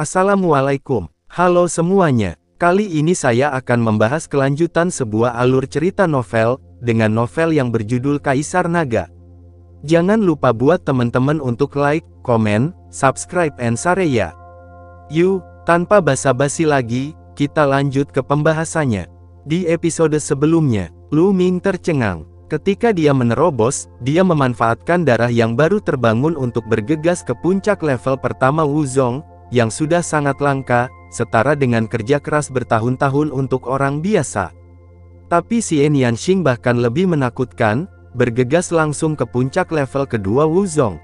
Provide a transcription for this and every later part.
Assalamualaikum. Halo semuanya. Kali ini saya akan membahas kelanjutan sebuah alur cerita novel, dengan novel yang berjudul Kaisar Naga. Jangan lupa buat teman-teman untuk like, komen, subscribe and share ya. Yuk, tanpa basa-basi lagi, kita lanjut ke pembahasannya. Di episode sebelumnya, Lu Ming tercengang. Ketika dia menerobos, dia memanfaatkan darah yang baru terbangun untuk bergegas ke puncak level pertama Wuzong, yang sudah sangat langka, setara dengan kerja keras bertahun-tahun untuk orang biasa. Tapi si Yanxing bahkan lebih menakutkan, bergegas langsung ke puncak level kedua Wuzong.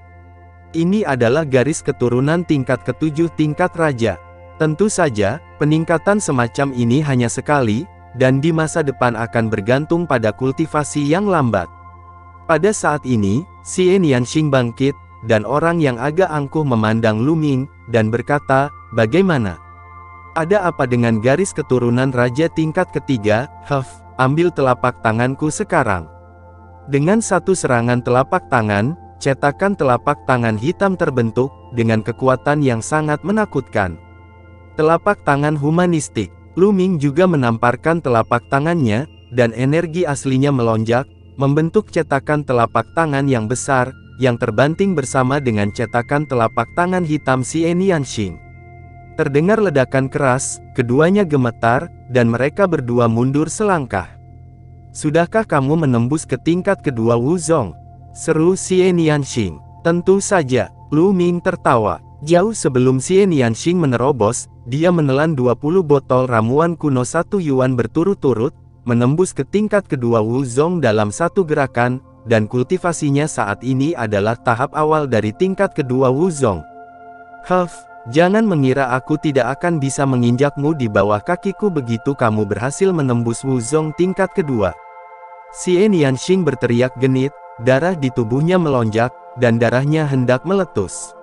Ini adalah garis keturunan tingkat ketujuh tingkat raja. Tentu saja, peningkatan semacam ini hanya sekali, dan di masa depan akan bergantung pada kultivasi yang lambat. Pada saat ini, si Yanxing bangkit, dan orang yang agak angkuh memandang Luming, dan berkata, bagaimana? Ada apa dengan garis keturunan raja tingkat ketiga, Huff, ambil telapak tanganku sekarang. Dengan satu serangan telapak tangan, cetakan telapak tangan hitam terbentuk, dengan kekuatan yang sangat menakutkan. Telapak tangan humanistik. Lu Ming juga menamparkan telapak tangannya, dan energi aslinya melonjak, membentuk cetakan telapak tangan yang besar, yang terbanting bersama dengan cetakan telapak tangan hitam si Enianxing. Terdengar ledakan keras, keduanya gemetar, dan mereka berdua mundur selangkah. Sudahkah kamu menembus ke tingkat kedua Wuzong? Seru si Enianxing. Tentu saja, Lu Ming tertawa. Jauh sebelum Xie Nianxing menerobos, dia menelan 20 botol ramuan kuno satu yuan berturut-turut, menembus ke tingkat kedua Wu Zong dalam satu gerakan, dan kultivasinya saat ini adalah tahap awal dari tingkat kedua Wu Zong. Huff, jangan mengira aku tidak akan bisa menginjakmu di bawah kakiku begitu kamu berhasil menembus Wu Zong tingkat kedua. Xie Nianxing berteriak genit, darah di tubuhnya melonjak, dan darahnya hendak meletus.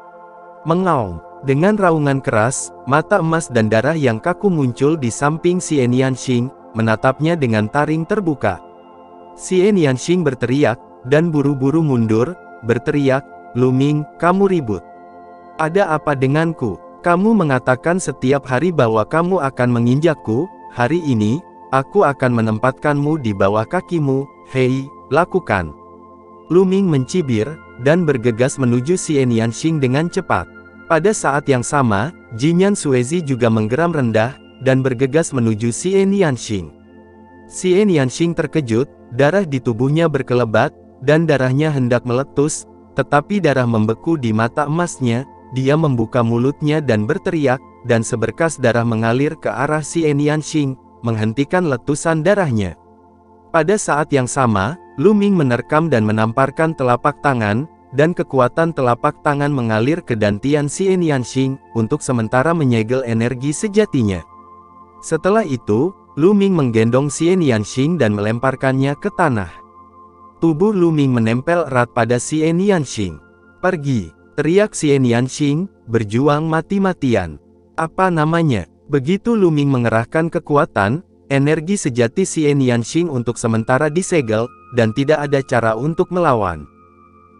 Mengaum. Dengan raungan keras, mata emas dan darah yang kaku muncul di samping si Enianxing, menatapnya dengan taring terbuka. Si Enianxing berteriak, dan buru-buru mundur, berteriak, Luming, kamu ribut. Ada apa denganku? Kamu mengatakan setiap hari bahwa kamu akan menginjakku, hari ini, aku akan menempatkanmu di bawah kakimu, hei, lakukan. Luming mencibir, dan bergegas menuju si Enianxing dengan cepat. Pada saat yang sama, Jinyan Suezi juga menggeram rendah, dan bergegas menuju Si Nianxing. Si Nianxing terkejut, darah di tubuhnya berkelebat, dan darahnya hendak meletus, tetapi darah membeku di mata emasnya, dia membuka mulutnya dan berteriak, dan seberkas darah mengalir ke arah Si Nianxing, menghentikan letusan darahnya. Pada saat yang sama, Lu Ming menerkam dan menamparkan telapak tangan, dan kekuatan telapak tangan mengalir ke dantian si Enianxing, untuk sementara menyegel energi sejatinya. Setelah itu, Lu Ming menggendong si Enianxing dan melemparkannya ke tanah. Tubuh Lu Ming menempel erat pada si Enianxing. Pergi, teriak si Enianxing, berjuang mati-matian. Apa namanya? Begitu Lu Ming mengerahkan kekuatan, energi sejati si Enianxing untuk sementara disegel, dan tidak ada cara untuk melawan.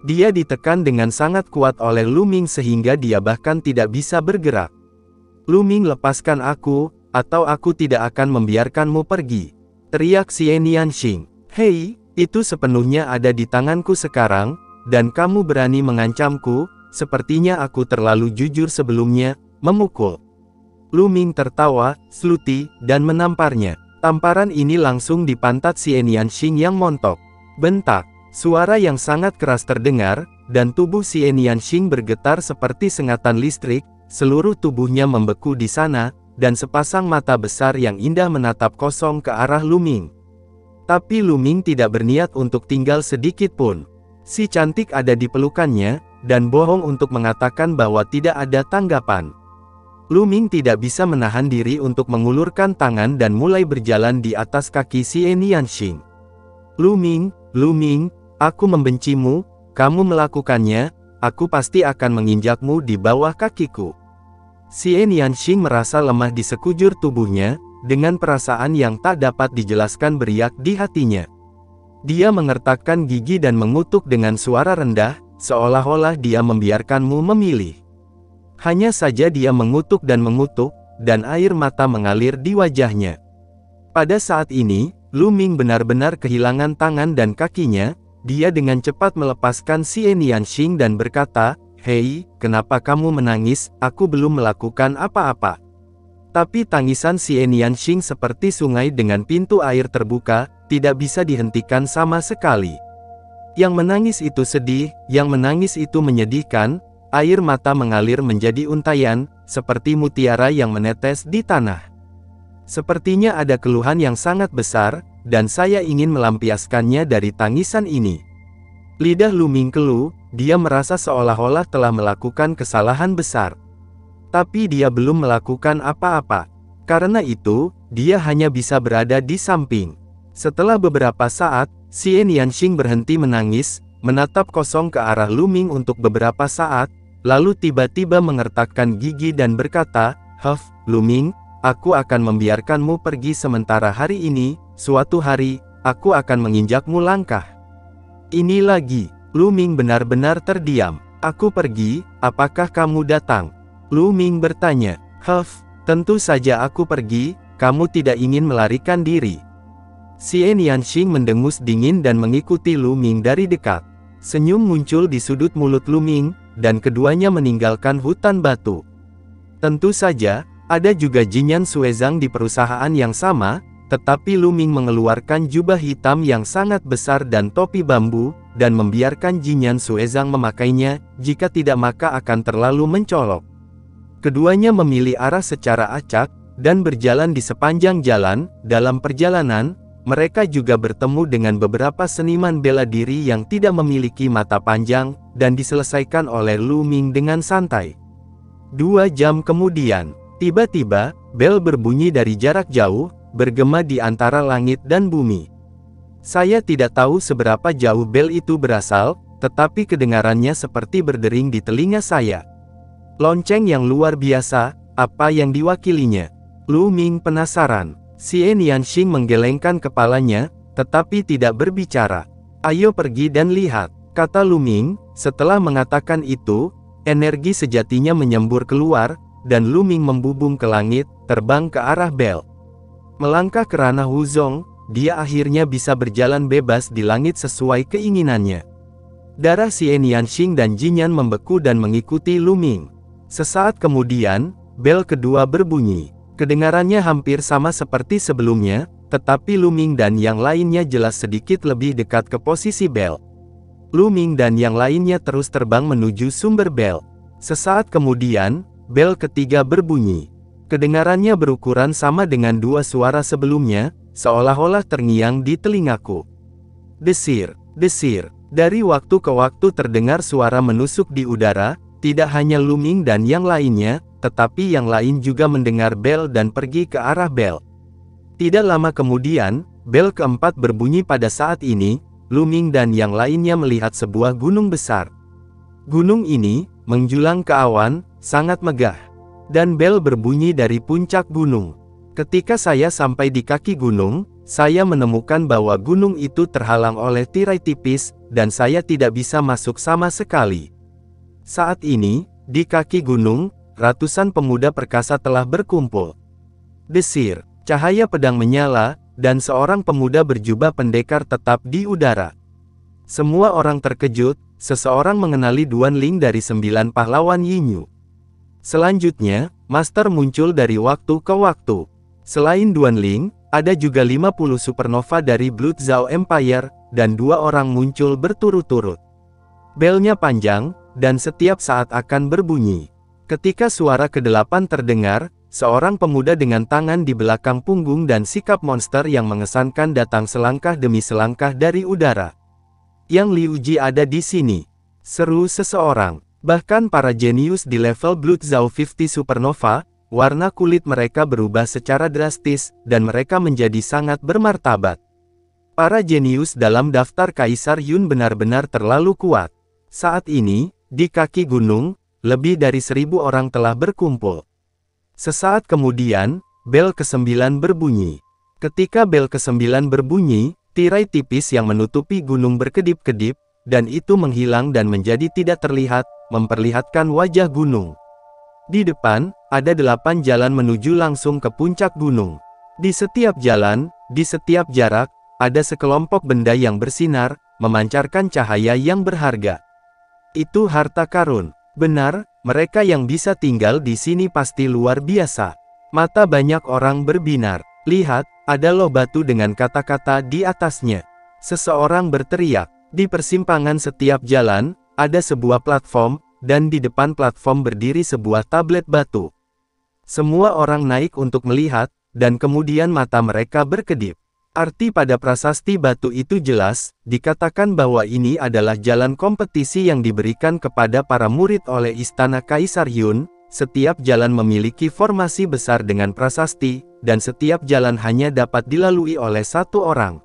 Dia ditekan dengan sangat kuat oleh Luming sehingga dia bahkan tidak bisa bergerak. Luming lepaskan aku, atau aku tidak akan membiarkanmu pergi. Teriak si Nianxing. Hei, itu sepenuhnya ada di tanganku sekarang, dan kamu berani mengancamku, sepertinya aku terlalu jujur sebelumnya, memukul. Luming tertawa, sluti, dan menamparnya. Tamparan ini langsung di pantat si Nianxing yang montok. Bentak. Suara yang sangat keras terdengar, dan tubuh si Enianxing bergetar seperti sengatan listrik, seluruh tubuhnya membeku di sana, dan sepasang mata besar yang indah menatap kosong ke arah Luming. Tapi Luming tidak berniat untuk tinggal sedikit pun. Si cantik ada di pelukannya, dan bohong untuk mengatakan bahwa tidak ada tanggapan. Luming tidak bisa menahan diri untuk mengulurkan tangan dan mulai berjalan di atas kaki si Enianxing. Luming, Luming, Aku membencimu, kamu melakukannya, aku pasti akan menginjakmu di bawah kakiku. Xie Nianxing merasa lemah di sekujur tubuhnya, dengan perasaan yang tak dapat dijelaskan beriak di hatinya. Dia mengertakkan gigi dan mengutuk dengan suara rendah, seolah-olah dia membiarkanmu memilih. Hanya saja dia mengutuk dan mengutuk, dan air mata mengalir di wajahnya. Pada saat ini, Lu Ming benar-benar kehilangan tangan dan kakinya, dia dengan cepat melepaskan Xie Nianxing dan berkata, Hei, kenapa kamu menangis, aku belum melakukan apa-apa. Tapi tangisan Xie Nianxing seperti sungai dengan pintu air terbuka, tidak bisa dihentikan sama sekali. Yang menangis itu sedih, yang menangis itu menyedihkan, air mata mengalir menjadi untayan, seperti mutiara yang menetes di tanah. Sepertinya ada keluhan yang sangat besar, dan saya ingin melampiaskannya dari tangisan ini. Lidah Luming keluh, dia merasa seolah-olah telah melakukan kesalahan besar. Tapi dia belum melakukan apa-apa. Karena itu, dia hanya bisa berada di samping. Setelah beberapa saat, Xie Nianxing berhenti menangis, menatap kosong ke arah Luming untuk beberapa saat, lalu tiba-tiba mengertakkan gigi dan berkata, Huff, Luming, Aku akan membiarkanmu pergi sementara hari ini, suatu hari, aku akan menginjakmu langkah. Ini lagi, Lu Ming benar-benar terdiam. Aku pergi, apakah kamu datang? Lu Ming bertanya, Huff, tentu saja aku pergi, kamu tidak ingin melarikan diri. Xie Nianxing mendengus dingin dan mengikuti Lu Ming dari dekat. Senyum muncul di sudut mulut Lu Ming, dan keduanya meninggalkan hutan batu. Tentu saja, ada juga Jinyan Suezang di perusahaan yang sama, tetapi Lu Ming mengeluarkan jubah hitam yang sangat besar dan topi bambu, dan membiarkan Jinyan Suezang memakainya, jika tidak maka akan terlalu mencolok. Keduanya memilih arah secara acak, dan berjalan di sepanjang jalan, dalam perjalanan, mereka juga bertemu dengan beberapa seniman bela diri yang tidak memiliki mata panjang, dan diselesaikan oleh Lu Ming dengan santai. Dua jam kemudian, Tiba-tiba, bel berbunyi dari jarak jauh, bergema di antara langit dan bumi. Saya tidak tahu seberapa jauh bel itu berasal, tetapi kedengarannya seperti berdering di telinga saya. Lonceng yang luar biasa, apa yang diwakilinya? Lu Ming penasaran. Xie Nianxing menggelengkan kepalanya, tetapi tidak berbicara. Ayo pergi dan lihat, kata Lu Ming, setelah mengatakan itu, energi sejatinya menyembur keluar, dan Luming membubung ke langit, terbang ke arah Bel. Melangkah ke ranah Wuzong, dia akhirnya bisa berjalan bebas di langit sesuai keinginannya. Darah Xie Nianxing dan Jinyan membeku dan mengikuti Luming. Sesaat kemudian, bel kedua berbunyi. Kedengarannya hampir sama seperti sebelumnya, tetapi Luming dan yang lainnya jelas sedikit lebih dekat ke posisi bel. Luming dan yang lainnya terus terbang menuju sumber bel. Sesaat kemudian, Bel ketiga berbunyi. Kedengarannya berukuran sama dengan dua suara sebelumnya, seolah-olah terngiang di telingaku. Desir, desir. Dari waktu ke waktu terdengar suara menusuk di udara, tidak hanya Luming dan yang lainnya, tetapi yang lain juga mendengar bel dan pergi ke arah bel. Tidak lama kemudian, bel keempat berbunyi pada saat ini, Luming dan yang lainnya melihat sebuah gunung besar. Gunung ini, menjulang ke awan, sangat megah. Dan bel berbunyi dari puncak gunung. Ketika saya sampai di kaki gunung, saya menemukan bahwa gunung itu terhalang oleh tirai tipis, dan saya tidak bisa masuk sama sekali. Saat ini, di kaki gunung, ratusan pemuda perkasa telah berkumpul. Desir, cahaya pedang menyala, dan seorang pemuda berjubah pendekar tetap di udara. Semua orang terkejut, seseorang mengenali Duan Ling dari sembilan pahlawan Yinyu. Selanjutnya, Master muncul dari waktu ke waktu. Selain Duan Ling, ada juga 50 supernova dari Blood Zhao Empire, dan dua orang muncul berturut-turut. Belnya panjang, dan setiap saat akan berbunyi. Ketika suara kedelapan terdengar, seorang pemuda dengan tangan di belakang punggung dan sikap monster yang mengesankan datang selangkah demi selangkah dari udara. Yang Liuji ada di sini. Seru seseorang. Bahkan para jenius di level Blood Zhao 50 Supernova, warna kulit mereka berubah secara drastis, dan mereka menjadi sangat bermartabat. Para jenius dalam daftar Kaisar Yun benar-benar terlalu kuat. Saat ini, di kaki gunung, lebih dari seribu orang telah berkumpul. Sesaat kemudian, bel ke-9 berbunyi. Ketika bel ke-9 berbunyi, tirai tipis yang menutupi gunung berkedip-kedip, dan itu menghilang dan menjadi tidak terlihat, memperlihatkan wajah gunung. Di depan, ada delapan jalan menuju langsung ke puncak gunung. Di setiap jalan, di setiap jarak, ada sekelompok benda yang bersinar, memancarkan cahaya yang berharga. Itu harta karun. Benar, mereka yang bisa tinggal di sini pasti luar biasa. Mata banyak orang berbinar. Lihat, ada loh batu dengan kata-kata di atasnya. Seseorang berteriak. Di persimpangan setiap jalan, ada sebuah platform, dan di depan platform berdiri sebuah tablet batu. Semua orang naik untuk melihat, dan kemudian mata mereka berkedip. Arti pada prasasti batu itu jelas, dikatakan bahwa ini adalah jalan kompetisi yang diberikan kepada para murid oleh Istana Kaisar Yun, setiap jalan memiliki formasi besar dengan prasasti, dan setiap jalan hanya dapat dilalui oleh satu orang.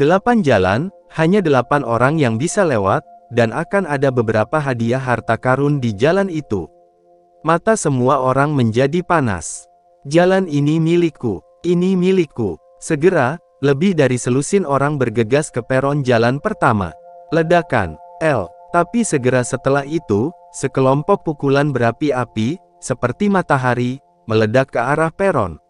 Delapan jalan, hanya delapan orang yang bisa lewat, dan akan ada beberapa hadiah harta karun di jalan itu. Mata semua orang menjadi panas. Jalan ini milikku, ini milikku. Segera, lebih dari selusin orang bergegas ke peron jalan pertama. Ledakan, L. Tapi segera setelah itu, sekelompok pukulan berapi-api, seperti matahari, meledak ke arah peron.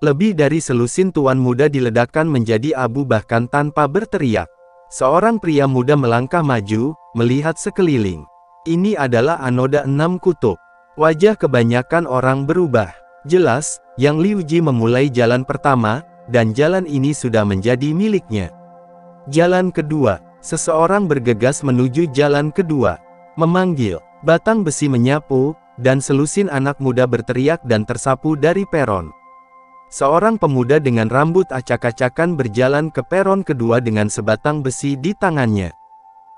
Lebih dari selusin tuan muda diledakkan menjadi abu bahkan tanpa berteriak. Seorang pria muda melangkah maju, melihat sekeliling. Ini adalah Anoda Enam Kutub. Wajah kebanyakan orang berubah. Jelas, Yang Liuji memulai jalan pertama, dan jalan ini sudah menjadi miliknya. Jalan kedua, seseorang bergegas menuju jalan kedua. Memanggil, batang besi menyapu, dan selusin anak muda berteriak dan tersapu dari peron. Seorang pemuda dengan rambut acak-acakan berjalan ke peron kedua dengan sebatang besi di tangannya.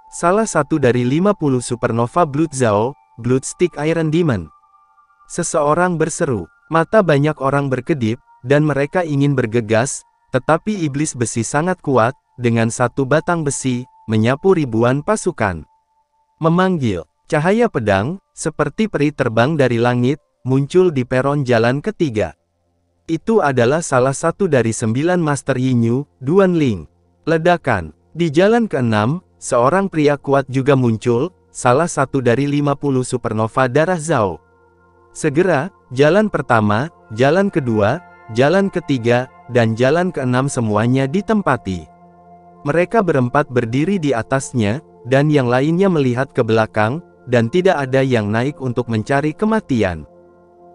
Salah satu dari 50 supernova Blood Zao, Blood Stick Iron Demon. Seseorang berseru, mata banyak orang berkedip, dan mereka ingin bergegas, tetapi iblis besi sangat kuat, dengan satu batang besi, menyapu ribuan pasukan. Memanggil, cahaya pedang, seperti peri terbang dari langit, muncul di peron jalan ketiga. Itu adalah salah satu dari sembilan Master Yinyu, Duan Ling. Ledakan. Di jalan ke-6, seorang pria kuat juga muncul, salah satu dari 50 supernova darah Zhao. Segera, jalan pertama, jalan kedua, jalan ketiga, dan jalan keenam semuanya ditempati. Mereka berempat berdiri di atasnya, dan yang lainnya melihat ke belakang, dan tidak ada yang naik untuk mencari kematian.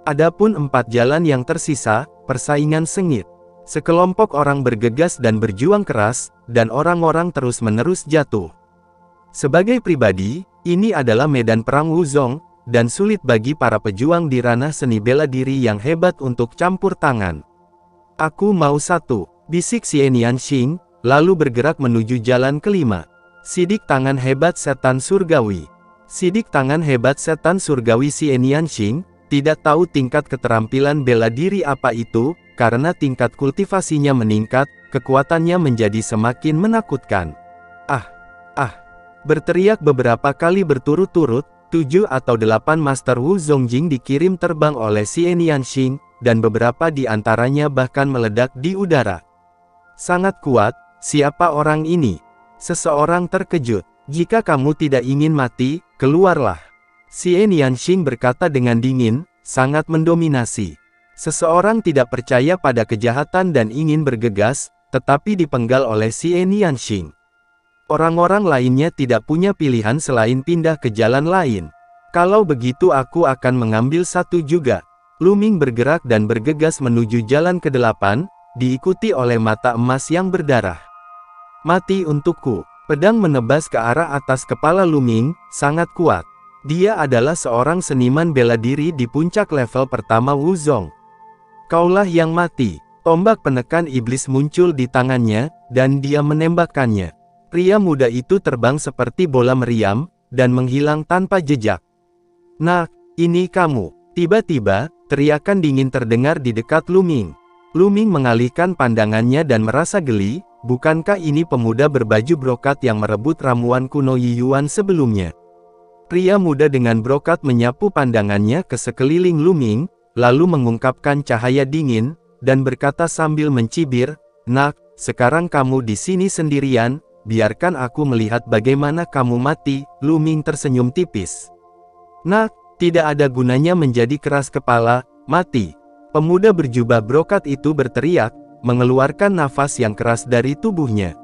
Adapun empat jalan yang tersisa, persaingan sengit. Sekelompok orang bergegas dan berjuang keras, dan orang-orang terus-menerus jatuh. Sebagai pribadi, ini adalah medan perang Wuzong, dan sulit bagi para pejuang di ranah seni bela diri yang hebat untuk campur tangan. Aku mau satu, bisik Xienian Xing, lalu bergerak menuju jalan kelima. Sidik tangan hebat setan surgawi. Sidik tangan hebat setan surgawi Xienian Xing, tidak tahu tingkat keterampilan bela diri apa itu, karena tingkat kultivasinya meningkat, kekuatannya menjadi semakin menakutkan. Ah, ah, berteriak beberapa kali berturut-turut, tujuh atau delapan Master Wu Zongjing dikirim terbang oleh Xie Xing, dan beberapa di antaranya bahkan meledak di udara. Sangat kuat, siapa orang ini? Seseorang terkejut. Jika kamu tidak ingin mati, keluarlah. Xie Nianxing berkata dengan dingin, sangat mendominasi. Seseorang tidak percaya pada kejahatan dan ingin bergegas, tetapi dipenggal oleh Xie Nianxing. Orang-orang lainnya tidak punya pilihan selain pindah ke jalan lain. Kalau begitu aku akan mengambil satu juga. Luming bergerak dan bergegas menuju jalan ke-8, diikuti oleh mata emas yang berdarah. Mati untukku. Pedang menebas ke arah atas kepala Luming, sangat kuat. Dia adalah seorang seniman bela diri di puncak level pertama Wuzong. Kaulah yang mati. Tombak penekan iblis muncul di tangannya, dan dia menembakkannya. Pria muda itu terbang seperti bola meriam, dan menghilang tanpa jejak. Nah, ini kamu. Tiba-tiba, teriakan dingin terdengar di dekat Luming. Luming mengalihkan pandangannya dan merasa geli, bukankah ini pemuda berbaju brokat yang merebut ramuan kuno Yiyuan sebelumnya? Pria muda dengan brokat menyapu pandangannya ke sekeliling Luming, lalu mengungkapkan cahaya dingin, dan berkata sambil mencibir, Nak, sekarang kamu di sini sendirian, biarkan aku melihat bagaimana kamu mati, Luming tersenyum tipis. Nak, Tidak ada gunanya menjadi keras kepala, mati. Pemuda berjubah brokat itu berteriak, mengeluarkan nafas yang keras dari tubuhnya.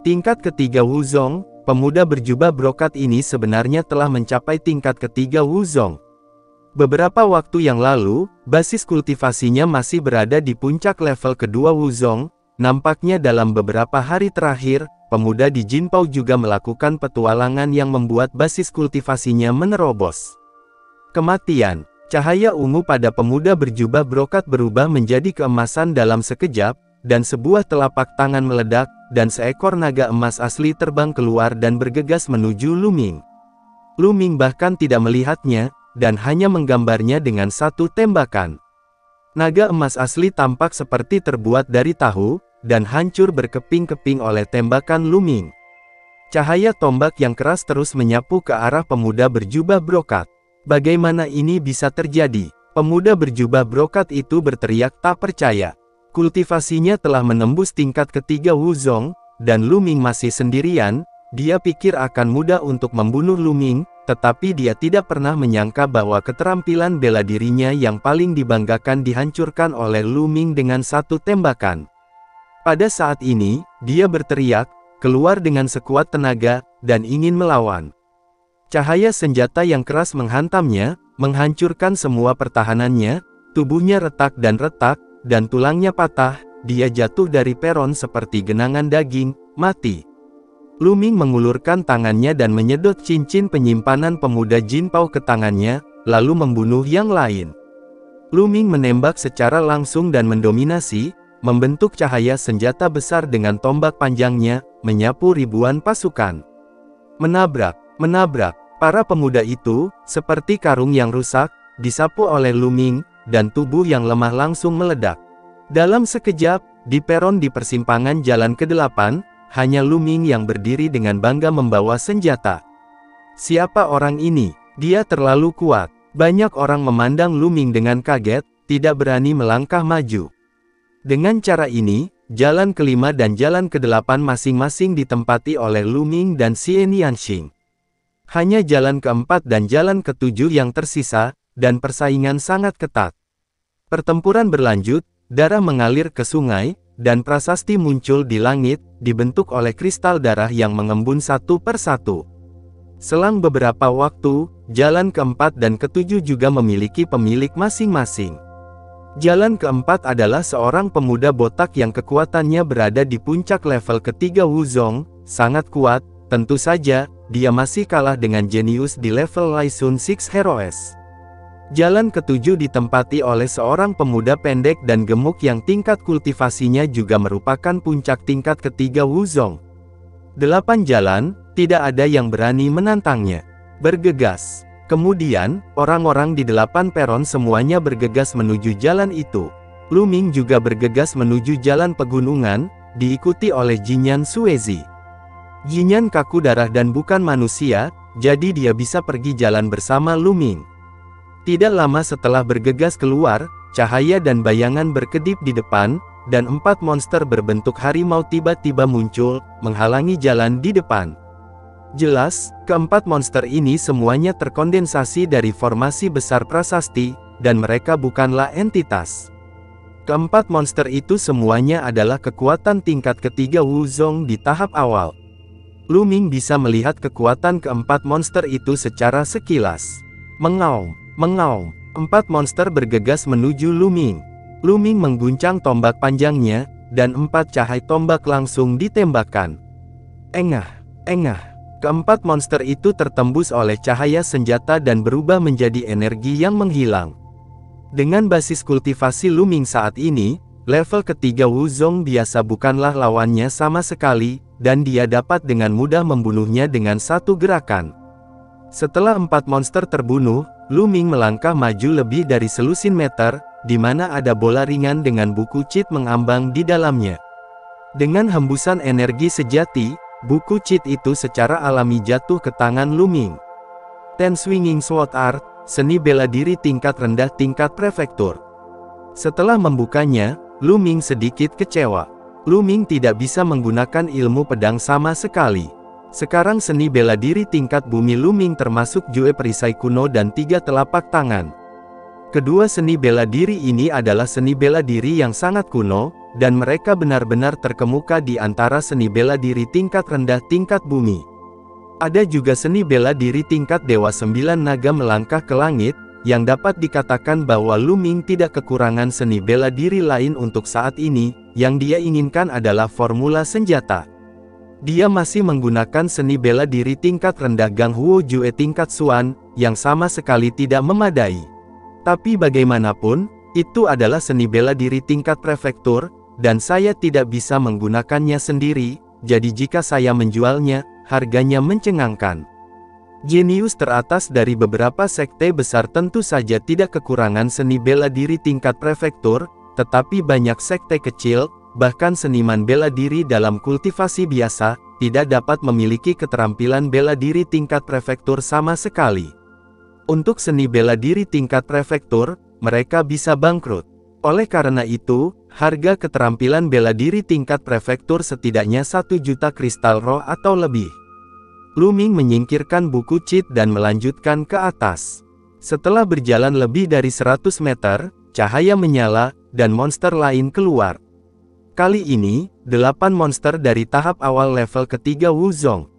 Tingkat ketiga Wuzong, pemuda berjubah brokat ini sebenarnya telah mencapai tingkat ketiga Wuzong. Beberapa waktu yang lalu, basis kultivasinya masih berada di puncak level kedua Wuzong, nampaknya dalam beberapa hari terakhir, pemuda di Jinpao juga melakukan petualangan yang membuat basis kultivasinya menerobos. Kematian, cahaya ungu pada pemuda berjubah brokat berubah menjadi keemasan dalam sekejap, dan sebuah telapak tangan meledak, dan seekor naga emas asli terbang keluar dan bergegas menuju Luming. Luming bahkan tidak melihatnya, dan hanya menggambarnya dengan satu tembakan. Naga emas asli tampak seperti terbuat dari tahu, dan hancur berkeping-keping oleh tembakan Luming. Cahaya tombak yang keras terus menyapu ke arah pemuda berjubah brokat. Bagaimana ini bisa terjadi? Pemuda berjubah brokat itu berteriak tak percaya. Kultivasinya telah menembus tingkat ketiga Wuzong, dan Luming masih sendirian, dia pikir akan mudah untuk membunuh Luming, tetapi dia tidak pernah menyangka bahwa keterampilan bela dirinya yang paling dibanggakan dihancurkan oleh Luming dengan satu tembakan. Pada saat ini, dia berteriak, keluar dengan sekuat tenaga, dan ingin melawan. Cahaya senjata yang keras menghantamnya, menghancurkan semua pertahanannya, tubuhnya retak dan retak, dan tulangnya patah, dia jatuh dari peron seperti genangan daging, mati. Luming mengulurkan tangannya dan menyedot cincin penyimpanan pemuda Jinpao ke tangannya, lalu membunuh yang lain. Luming menembak secara langsung dan mendominasi, membentuk cahaya senjata besar dengan tombak panjangnya, menyapu ribuan pasukan. Menabrak, menabrak, para pemuda itu, seperti karung yang rusak, disapu oleh Luming, dan tubuh yang lemah langsung meledak. Dalam sekejap, di peron di persimpangan jalan ke-8, hanya Luming yang berdiri dengan bangga membawa senjata. Siapa orang ini? Dia terlalu kuat. Banyak orang memandang Luming dengan kaget, tidak berani melangkah maju. Dengan cara ini, jalan kelima dan jalan kedelapan masing-masing ditempati oleh Luming dan Xian Yanxing. Hanya jalan keempat dan jalan ketujuh yang tersisa, dan persaingan sangat ketat. Pertempuran berlanjut, darah mengalir ke sungai, dan prasasti muncul di langit, dibentuk oleh kristal darah yang mengembun satu per satu. Selang beberapa waktu, jalan keempat dan ketujuh juga memiliki pemilik masing-masing. Jalan keempat adalah seorang pemuda botak yang kekuatannya berada di puncak level ketiga Wuzong, sangat kuat, tentu saja, dia masih kalah dengan jenius di level Laisun Six Heroes. Jalan ketujuh ditempati oleh seorang pemuda pendek dan gemuk yang tingkat kultivasinya juga merupakan puncak tingkat ketiga Wuzong. Delapan jalan, tidak ada yang berani menantangnya. Bergegas. Kemudian, orang-orang di delapan peron semuanya bergegas menuju jalan itu. Luming juga bergegas menuju jalan pegunungan, diikuti oleh Jinyan Suezi. Jinyan kaku darah dan bukan manusia, jadi dia bisa pergi jalan bersama Luming. Tidak lama setelah bergegas keluar, cahaya dan bayangan berkedip di depan, dan empat monster berbentuk harimau tiba-tiba muncul, menghalangi jalan di depan. Jelas, keempat monster ini semuanya terkondensasi dari formasi besar prasasti, dan mereka bukanlah entitas. Keempat monster itu semuanya adalah kekuatan tingkat ketiga Wuzong di tahap awal. Luming bisa melihat kekuatan keempat monster itu secara sekilas. Mengaum. Mengaum, empat monster bergegas menuju Luming. Luming mengguncang tombak panjangnya, dan empat cahaya tombak langsung ditembakkan. Engah, engah. Keempat monster itu tertembus oleh cahaya senjata dan berubah menjadi energi yang menghilang. Dengan basis kultivasi Luming saat ini, level ketiga Wuzong biasa bukanlah lawannya sama sekali, dan dia dapat dengan mudah membunuhnya dengan satu gerakan. Setelah empat monster terbunuh, Luming melangkah maju lebih dari selusin meter, di mana ada bola ringan dengan buku cheat mengambang di dalamnya. Dengan hembusan energi sejati, buku cheat itu secara alami jatuh ke tangan Luming. Ten Swinging Sword Art, seni bela diri tingkat rendah tingkat prefektur. Setelah membukanya, Luming sedikit kecewa. Luming tidak bisa menggunakan ilmu pedang sama sekali. Sekarang seni bela diri tingkat bumi Luming termasuk Jue perisai kuno dan tiga telapak tangan. Kedua seni bela diri ini adalah seni bela diri yang sangat kuno, dan mereka benar-benar terkemuka di antara seni bela diri tingkat rendah tingkat bumi. Ada juga seni bela diri tingkat Dewa Sembilan Naga melangkah ke langit, yang dapat dikatakan bahwa Luming tidak kekurangan seni bela diri lain untuk saat ini, yang dia inginkan adalah formula senjata. Dia masih menggunakan seni bela diri tingkat rendah Gang Huo Jue tingkat Suan, yang sama sekali tidak memadai. Tapi bagaimanapun, itu adalah seni bela diri tingkat prefektur, dan saya tidak bisa menggunakannya sendiri, jadi jika saya menjualnya, harganya mencengangkan. Jenius teratas dari beberapa sekte besar tentu saja tidak kekurangan seni bela diri tingkat prefektur, tetapi banyak sekte kecil, bahkan seniman bela diri dalam kultivasi biasa, tidak dapat memiliki keterampilan bela diri tingkat prefektur sama sekali. Untuk seni bela diri tingkat prefektur, mereka bisa bangkrut. Oleh karena itu, harga keterampilan bela diri tingkat prefektur setidaknya satu juta kristal roh atau lebih. Luming menyingkirkan buku cheat dan melanjutkan ke atas. Setelah berjalan lebih dari 100 meter, cahaya menyala, dan monster lain keluar. Kali ini, delapan monster dari tahap awal level ketiga Wuzong.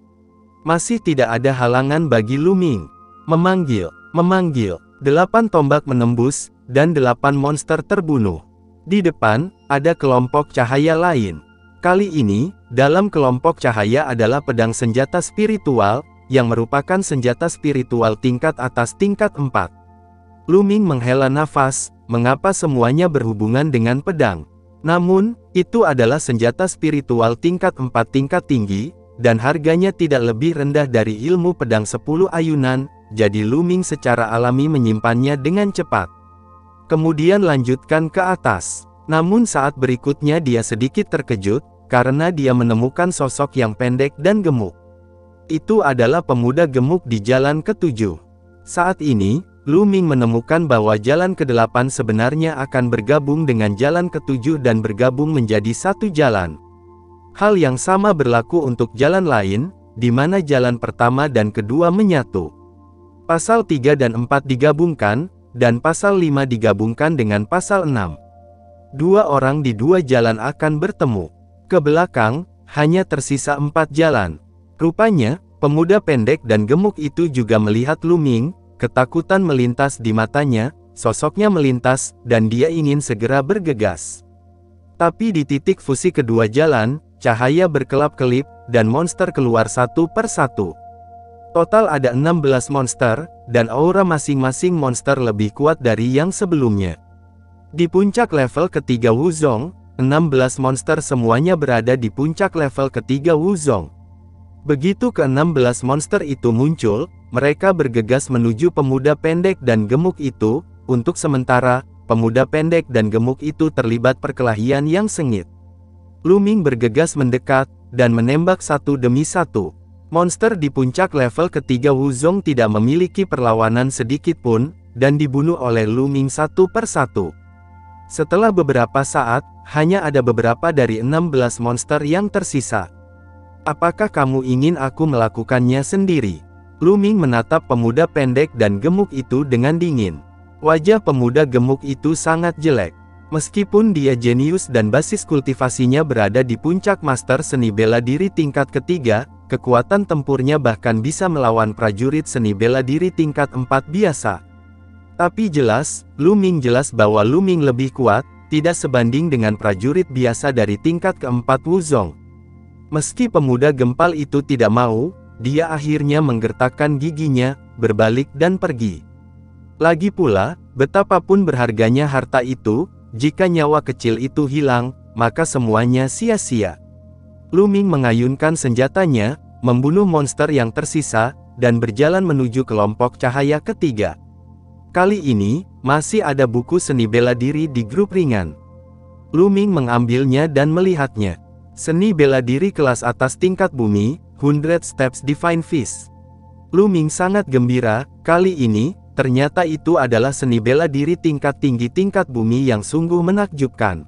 Masih tidak ada halangan bagi Luming. Memanggil, memanggil, delapan tombak menembus, dan delapan monster terbunuh. Di depan, ada kelompok cahaya lain. Kali ini, dalam kelompok cahaya adalah pedang senjata spiritual, yang merupakan senjata spiritual tingkat atas tingkat 4. Luming menghela nafas, mengapa semuanya berhubungan dengan pedang? Namun, itu adalah senjata spiritual tingkat 4 tingkat tinggi, dan harganya tidak lebih rendah dari ilmu pedang 10 ayunan, jadi Luming secara alami menyimpannya dengan cepat. Kemudian lanjutkan ke atas. Namun saat berikutnya dia sedikit terkejut, karena dia menemukan sosok yang pendek dan gemuk. Itu adalah pemuda gemuk di jalan ketujuh. Saat ini, Lu Ming menemukan bahwa jalan ke-8 sebenarnya akan bergabung dengan jalan ke-7 dan bergabung menjadi satu jalan. Hal yang sama berlaku untuk jalan lain, di mana jalan pertama dan kedua menyatu. Pasal 3 dan 4 digabungkan, dan pasal 5 digabungkan dengan pasal 6. Dua orang di dua jalan akan bertemu. Ke belakang, hanya tersisa empat jalan. Rupanya, pemuda pendek dan gemuk itu juga melihat Luming, Ketakutan melintas di matanya, sosoknya melintas, dan dia ingin segera bergegas. Tapi di titik fusi kedua jalan, cahaya berkelap-kelip, dan monster keluar satu per satu. Total ada 16 monster, dan aura masing-masing monster lebih kuat dari yang sebelumnya. Di puncak level ketiga Wuzong, 16 monster semuanya berada di puncak level ketiga Wuzong. Begitu ke-16 monster itu muncul, mereka bergegas menuju pemuda pendek dan gemuk itu, untuk sementara, pemuda pendek dan gemuk itu terlibat perkelahian yang sengit. Luming bergegas mendekat, dan menembak satu demi satu. Monster di puncak level ketiga Wuzong tidak memiliki perlawanan sedikit pun, dan dibunuh oleh Luming satu per satu. Setelah beberapa saat, hanya ada beberapa dari 16 monster yang tersisa. Apakah kamu ingin aku melakukannya sendiri? Luming menatap pemuda pendek dan gemuk itu dengan dingin. Wajah pemuda gemuk itu sangat jelek. Meskipun dia jenius dan basis kultivasinya berada di puncak master seni bela diri tingkat ketiga, kekuatan tempurnya bahkan bisa melawan prajurit seni bela diri tingkat empat biasa. Tapi jelas, Luming jelas bahwa Luming lebih kuat, tidak sebanding dengan prajurit biasa dari tingkat keempat Wuzong. Meski pemuda gempal itu tidak mau, dia akhirnya menggertakkan giginya, berbalik dan pergi. Lagi pula, betapapun berharganya harta itu, jika nyawa kecil itu hilang, maka semuanya sia-sia. Luming mengayunkan senjatanya, membunuh monster yang tersisa, dan berjalan menuju kelompok cahaya ketiga. Kali ini, masih ada buku seni bela diri di grup ringan. Luming mengambilnya dan melihatnya. Seni bela diri kelas atas tingkat bumi, Hundred Steps Divine Fist. Luming sangat gembira, kali ini, ternyata itu adalah seni bela diri tingkat tinggi tingkat bumi yang sungguh menakjubkan.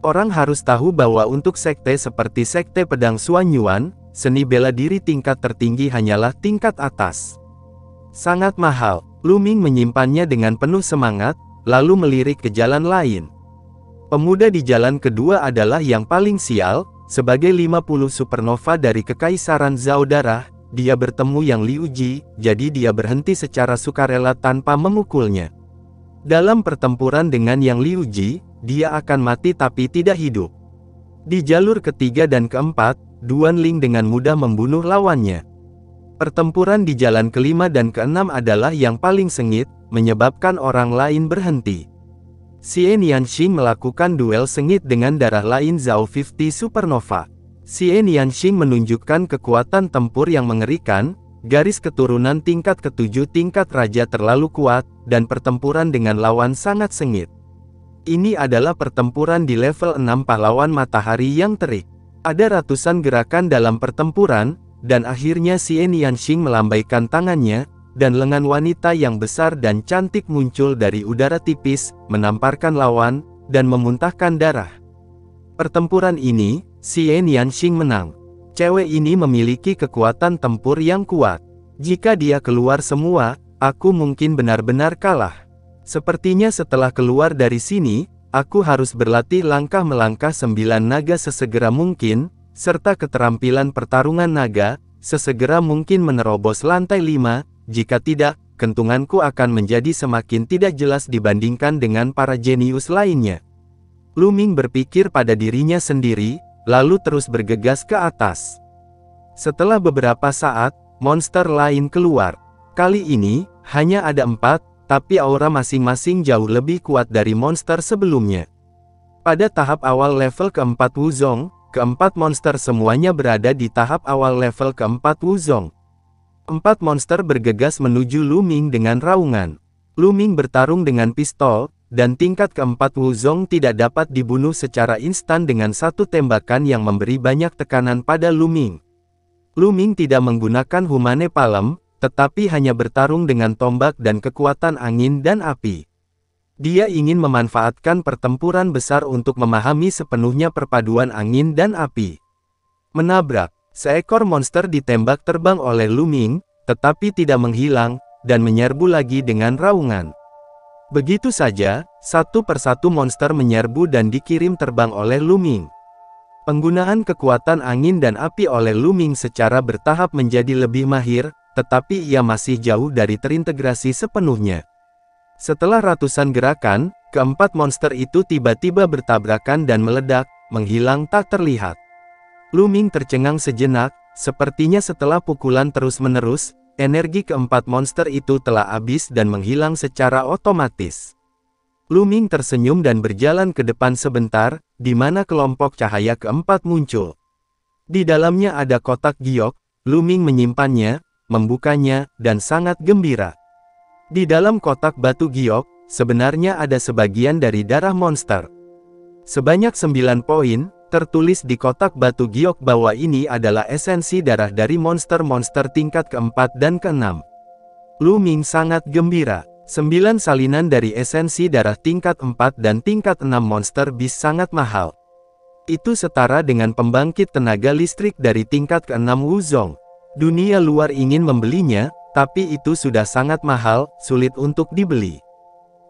Orang harus tahu bahwa untuk sekte seperti sekte pedang Suanyuan, seni bela diri tingkat tertinggi hanyalah tingkat atas. Sangat mahal, Lu Ming menyimpannya dengan penuh semangat, lalu melirik ke jalan lain. Pemuda di jalan kedua adalah yang paling sial, sebagai 50 supernova dari kekaisaran Zhao Darah, dia bertemu yang Liu Ji, jadi dia berhenti secara sukarela tanpa memukulnya. Dalam pertempuran dengan yang Liu Ji, dia akan mati tapi tidak hidup. Di jalur ketiga dan keempat, Duan Ling dengan mudah membunuh lawannya. Pertempuran di jalan kelima dan keenam adalah yang paling sengit, menyebabkan orang lain berhenti. Xie Nianxing melakukan duel sengit dengan darah lain Zhao 50 Supernova. Xie Nianxing menunjukkan kekuatan tempur yang mengerikan, garis keturunan tingkat ketujuh tingkat raja terlalu kuat, dan pertempuran dengan lawan sangat sengit. Ini adalah pertempuran di level 6 pahlawan matahari yang terik. Ada ratusan gerakan dalam pertempuran, dan akhirnya Xie Nianxing melambaikan tangannya, dan lengan wanita yang besar dan cantik muncul dari udara tipis, menamparkan lawan, dan memuntahkan darah. Pertempuran ini, Xie Nianxing menang. Cewek ini memiliki kekuatan tempur yang kuat. Jika dia keluar semua, aku mungkin benar-benar kalah. Sepertinya setelah keluar dari sini, Aku harus berlatih langkah melangkah sembilan naga sesegera mungkin, serta keterampilan pertarungan naga, sesegera mungkin menerobos lantai lima, jika tidak, kentunganku akan menjadi semakin tidak jelas dibandingkan dengan para jenius lainnya. Luming berpikir pada dirinya sendiri, lalu terus bergegas ke atas. Setelah beberapa saat, monster lain keluar. Kali ini, hanya ada empat, tapi aura masing-masing jauh lebih kuat dari monster sebelumnya. Pada tahap awal level keempat Wuzong, keempat monster semuanya berada di tahap awal level keempat Wuzong. Empat monster bergegas menuju Luming dengan raungan. Luming bertarung dengan pistol, dan tingkat keempat Wuzong tidak dapat dibunuh secara instan dengan satu tembakan yang memberi banyak tekanan pada Luming. Luming tidak menggunakan Humane Palem, tetapi hanya bertarung dengan tombak dan kekuatan angin dan api. Dia ingin memanfaatkan pertempuran besar untuk memahami sepenuhnya perpaduan angin dan api. Menabrak, seekor monster ditembak terbang oleh Luming, tetapi tidak menghilang, dan menyerbu lagi dengan raungan. Begitu saja, satu persatu monster menyerbu dan dikirim terbang oleh Luming. Penggunaan kekuatan angin dan api oleh Luming secara bertahap menjadi lebih mahir, tetapi ia masih jauh dari terintegrasi sepenuhnya. Setelah ratusan gerakan, keempat monster itu tiba-tiba bertabrakan dan meledak, menghilang tak terlihat. Luming tercengang sejenak, sepertinya setelah pukulan terus-menerus, energi keempat monster itu telah habis dan menghilang secara otomatis. Luming tersenyum dan berjalan ke depan sebentar, di mana kelompok cahaya keempat muncul. Di dalamnya ada kotak giok, Luming menyimpannya, membukanya, dan sangat gembira. Di dalam kotak batu giok, sebenarnya ada sebagian dari darah monster. Sebanyak sembilan poin, tertulis di kotak batu giok bahwa ini adalah esensi darah dari monster-monster tingkat keempat dan keenam. Lu Ming sangat gembira. Sembilan salinan dari esensi darah tingkat 4 dan tingkat 6 monster bis sangat mahal. Itu setara dengan pembangkit tenaga listrik dari tingkat ke-6 Wuzong. Dunia luar ingin membelinya, tapi itu sudah sangat mahal, sulit untuk dibeli.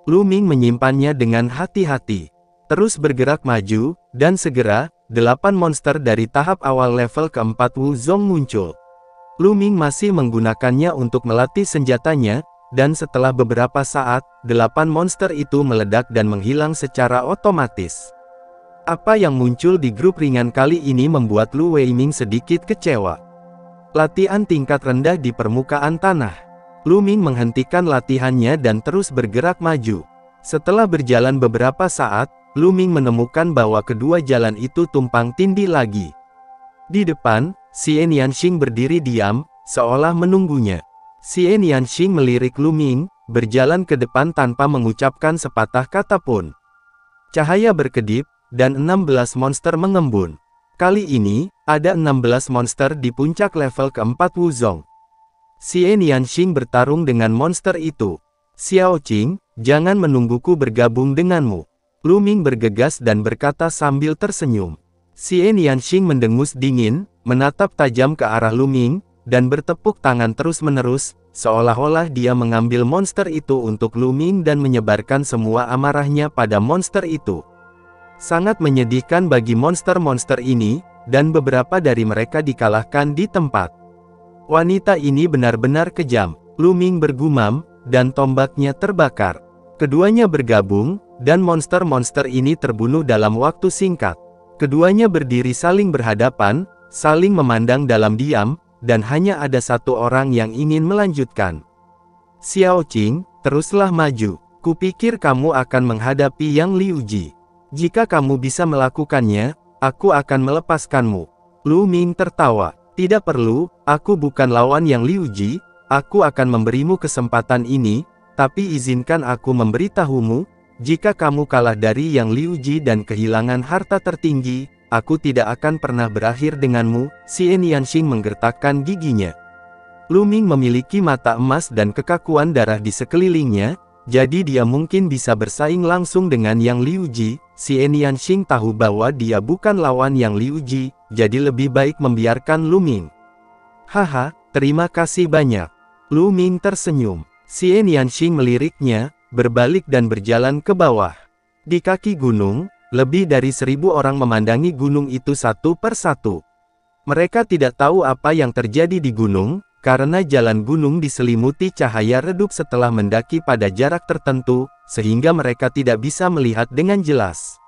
Lu Ming menyimpannya dengan hati-hati. Terus bergerak maju, dan segera, delapan monster dari tahap awal level keempat Wu Zong muncul. Lu Ming masih menggunakannya untuk melatih senjatanya, dan setelah beberapa saat, delapan monster itu meledak dan menghilang secara otomatis. Apa yang muncul di grup ringan kali ini membuat Lu Weiming sedikit kecewa. Latihan tingkat rendah di permukaan tanah. Luming menghentikan latihannya dan terus bergerak maju. Setelah berjalan beberapa saat, Luming menemukan bahwa kedua jalan itu tumpang tindih lagi. Di depan, Xie Nianxing berdiri diam, seolah menunggunya. Xie Nianxing melirik Luming, berjalan ke depan tanpa mengucapkan sepatah kata pun. Cahaya berkedip, dan 16 monster mengembun. Kali ini, ada 16 monster di puncak level keempat Wuzong. Xie Nianxing bertarung dengan monster itu. Xiao Qing, jangan menungguku bergabung denganmu. Lu Ming bergegas dan berkata sambil tersenyum. Xie Nianxing mendengus dingin, menatap tajam ke arah Luming, dan bertepuk tangan terus-menerus, seolah-olah dia mengambil monster itu untuk Luming dan menyebarkan semua amarahnya pada monster itu. Sangat menyedihkan bagi monster-monster ini, dan beberapa dari mereka dikalahkan di tempat. Wanita ini benar-benar kejam, Luming bergumam, dan tombaknya terbakar. Keduanya bergabung, dan monster-monster ini terbunuh dalam waktu singkat. Keduanya berdiri saling berhadapan, saling memandang dalam diam, dan hanya ada satu orang yang ingin melanjutkan. Xiao Qing, teruslah maju. Kupikir kamu akan menghadapi Yang Liuji. Jika kamu bisa melakukannya, aku akan melepaskanmu. Lu Ming tertawa. Tidak perlu, aku bukan lawan Yang Liuji, aku akan memberimu kesempatan ini, tapi izinkan aku memberitahumu, jika kamu kalah dari Yang Liuji dan kehilangan harta tertinggi, aku tidak akan pernah berakhir denganmu, Xie Yanxing menggertakkan giginya. Luming memiliki mata emas dan kekakuan darah di sekelilingnya, jadi dia mungkin bisa bersaing langsung dengan Yang Liuji, Xie Yanxing tahu bahwa dia bukan lawan Yang Liuji, jadi lebih baik membiarkan Luming. Haha, terima kasih banyak. Luming tersenyum. Xie Yanxing meliriknya, berbalik dan berjalan ke bawah. Di kaki gunung, lebih dari seribu orang memandangi gunung itu satu per satu. Mereka tidak tahu apa yang terjadi di gunung, karena jalan gunung diselimuti cahaya redup setelah mendaki pada jarak tertentu, sehingga mereka tidak bisa melihat dengan jelas.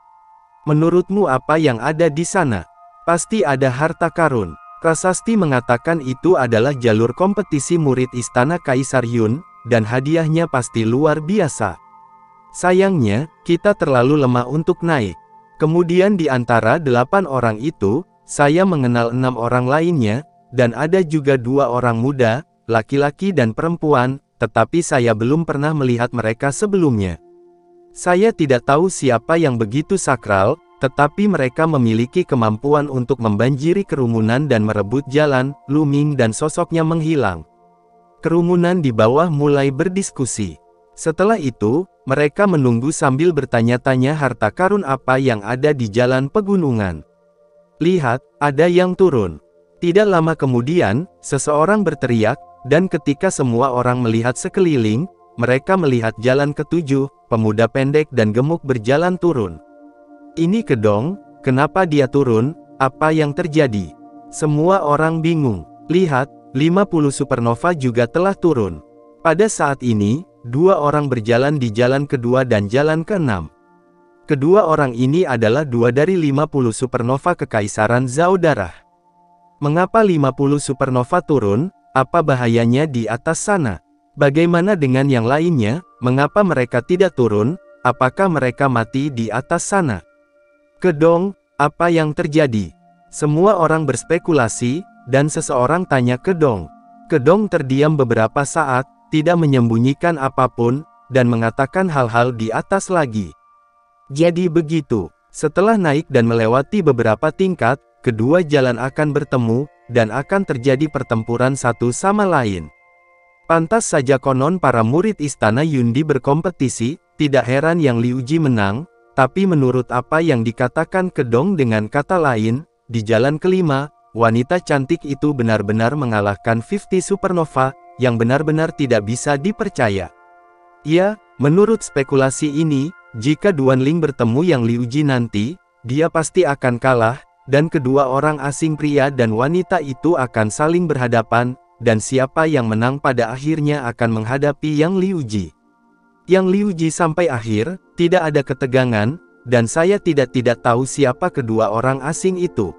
Menurutmu apa yang ada di sana? Pasti ada harta karun. Prasasti mengatakan itu adalah jalur kompetisi murid Istana Kaisar Yun, dan hadiahnya pasti luar biasa. Sayangnya, kita terlalu lemah untuk naik. Kemudian di antara delapan orang itu, saya mengenal enam orang lainnya, dan ada juga dua orang muda, laki-laki dan perempuan, tetapi saya belum pernah melihat mereka sebelumnya. Saya tidak tahu siapa yang begitu sakral, tetapi mereka memiliki kemampuan untuk membanjiri kerumunan dan merebut jalan, Luming dan sosoknya menghilang. Kerumunan di bawah mulai berdiskusi. Setelah itu, mereka menunggu sambil bertanya-tanya harta karun apa yang ada di jalan pegunungan. Lihat, ada yang turun. Tidak lama kemudian, seseorang berteriak, dan ketika semua orang melihat sekeliling, mereka melihat jalan ketujuh, pemuda pendek dan gemuk berjalan turun. Ini kedong, kenapa dia turun, apa yang terjadi? Semua orang bingung. Lihat, 50 supernova juga telah turun. Pada saat ini, Dua orang berjalan di jalan kedua dan jalan keenam. Kedua orang ini adalah dua dari 50 supernova kekaisaran Zhao Darah. Mengapa 50 supernova turun? Apa bahayanya di atas sana? Bagaimana dengan yang lainnya? Mengapa mereka tidak turun? Apakah mereka mati di atas sana? Kedong, apa yang terjadi? Semua orang berspekulasi, dan seseorang tanya Kedong. Kedong terdiam beberapa saat, tidak menyembunyikan apa pun, dan mengatakan hal-hal di atas lagi. Jadi begitu, setelah naik dan melewati beberapa tingkat, kedua jalan akan bertemu, dan akan terjadi pertempuran satu sama lain. Pantas saja konon para murid istana Yundi berkompetisi, tidak heran yang Liuji menang, tapi menurut apa yang dikatakan Kedong dengan kata lain, di jalan kelima, wanita cantik itu benar-benar mengalahkan 50 supernova, yang benar-benar tidak bisa dipercaya. Ya, menurut spekulasi ini, jika Duan Ling bertemu Yang Liuji nanti, dia pasti akan kalah, dan kedua orang asing pria dan wanita itu akan saling berhadapan, dan siapa yang menang pada akhirnya akan menghadapi Yang Liuji. Yang Liuji sampai akhir, tidak ada ketegangan, dan saya tidak tidak tahu siapa kedua orang asing itu.